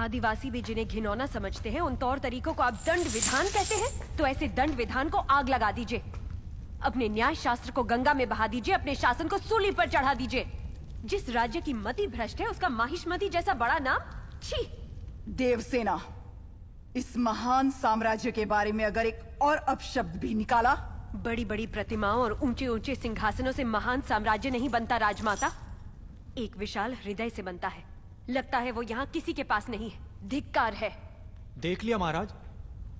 आदिवासी भी जिन्हें घिनौना समझते हैं उन तौर तरीकों को आप दंड विधान कहते हैं? तो ऐसे दंड विधान को आग लगा दीजिए। अपने न्याय शास्त्र को गंगा में बहा दीजिए अपने शासन को सूली पर चढ़ा दीजिए। जिस राज्य की मति भ्रष्ट है उसका माहिष्मति जैसा बड़ा नाम छी! देवसेना इस महान साम्राज्य के बारे में अगर एक और अपशब्द भी निकाला? बड़ी बड़ी प्रतिमाओं और ऊँचे ऊँचे सिंहासनों से महान साम्राज्य नहीं बनता राजमाता। एक विशाल हृदय से बनता है। लगता है वो यहाँ किसी के पास नहीं है। धिक्कार है। देख लिया महाराज,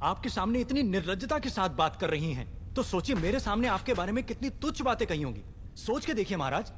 आपके सामने इतनी निर्लजता के साथ बात कर रही हैं तो सोचिए मेरे सामने आपके बारे में कितनी तुच्छ बातें कही होंगी। सोच के देखिए महाराज।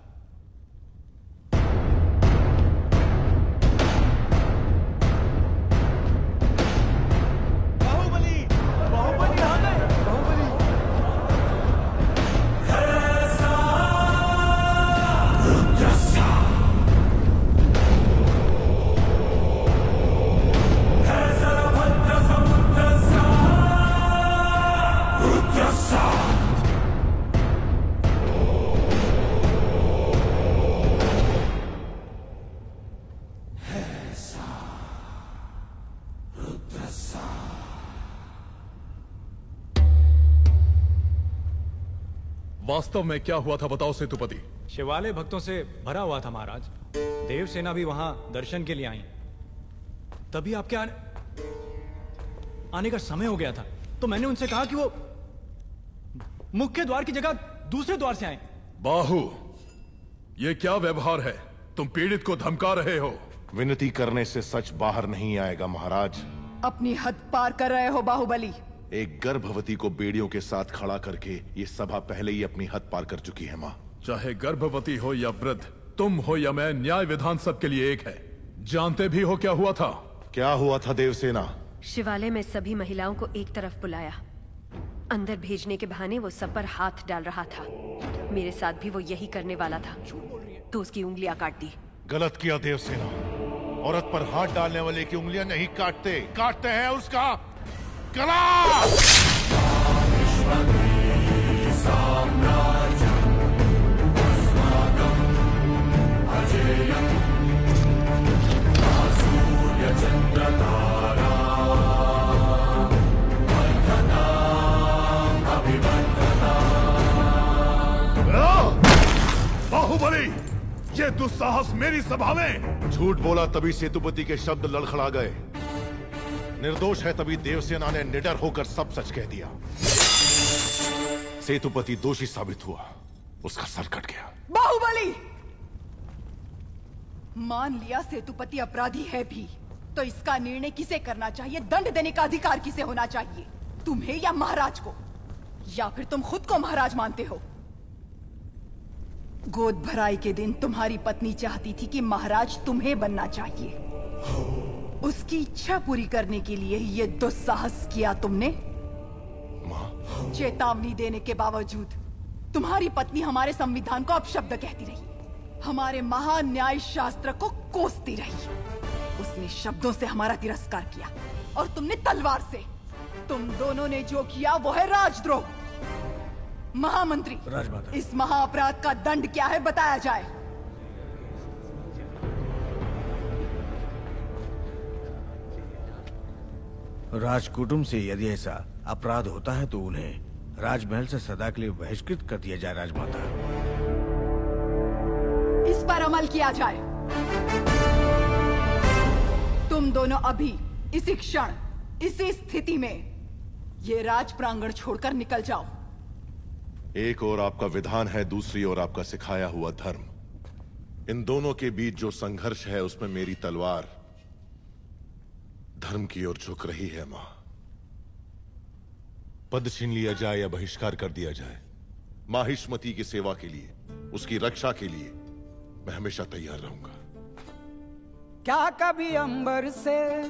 वास्तव में क्या हुआ था बताओ सेतुपति। शिवालय भक्तों से भरा हुआ था महाराज। देवसेना भी वहाँ दर्शन के लिए आई। तभी आपके आने आने का समय हो गया था। तो मैंने उनसे कहा कि वो मुख्य द्वार की जगह दूसरे द्वार से आए। बाहु ये क्या व्यवहार है? तुम पीड़ित को धमका रहे हो। विनती करने से सच बाहर नहीं आएगा महाराज। अपनी हद पार कर रहे हो बाहुबली। एक गर्भवती को बेड़ियों के साथ खड़ा करके ये सभा पहले ही अपनी हद पार कर चुकी है माँ। चाहे गर्भवती हो या वृद्ध तुम हो या मैं न्याय विधान सबके लिए एक है। जानते भी हो क्या हुआ था? क्या हुआ था देवसेना? शिवालय में सभी महिलाओं को एक तरफ़ बुलाया। अंदर भेजने के बहाने वो सब पर हाथ डाल रहा था। मेरे साथ भी वो यही करने वाला था। तो उसकी उंगलियाँ काट दी। गलत किया देवसेना। औरत पर हाथ डालने वाले की उंगलियाँ नहीं काटते। काटते हैं उसका। ये दुस्साहस मेरी सभा में। झूठ बोला तभी सेतुपति के शब्द लड़खड़ा गए। निर्दोष है तभी देवसेना ने निडर होकर सब सच कह दिया। सेतुपति दोषी साबित हुआ। उसका सर कट गया। बाहुबली! मान लिया सेतुपति अपराधी है भी। तो इसका निर्णय किसे करना चाहिए? दंड देने का अधिकार किसे होना चाहिए? तुम्हें या महाराज को? या फिर तुम खुद को महाराज मानते हो? गोद भराई के दिन तुम्हारी पत्नी चाहती थी कि महाराज तुम्हें बनना चाहिए। उसकी इच्छा पूरी करने के लिए ये दुस्साहस किया तुमने। माँ? चेतावनी देने के बावजूद तुम्हारी पत्नी हमारे संविधान को अपशब्द कहती रही। हमारे महान न्याय शास्त्र को कोसती रही। उसने शब्दों से हमारा तिरस्कार किया और तुमने तलवार से। तुम दोनों ने जो किया वो है राजद्रोह। महामंत्री। इस महाअपराध का दंड क्या है बताया जाए? राजकुटुंब से यदि ऐसा अपराध होता है तो उन्हें राजमहल से सदा के लिए बहिष्कृत कर दिया जाए राजमाता। इस पर अमल किया जाए। तुम दोनों अभी इसी क्षण इसी स्थिति में ये राज प्रांगण छोड़कर निकल जाओ। एक और आपका विधान है दूसरी ओर आपका सिखाया हुआ धर्म। इन दोनों के बीच जो संघर्ष है उसमें मेरी तलवार धर्म की ओर झुक रही है माँ। पद छीन लिया जाए या बहिष्कार कर दिया जाए माहिष्मती की सेवा के लिए, उसकी रक्षा के लिए मैं हमेशा तैयार रहूँगा। क्या कभी अंबर से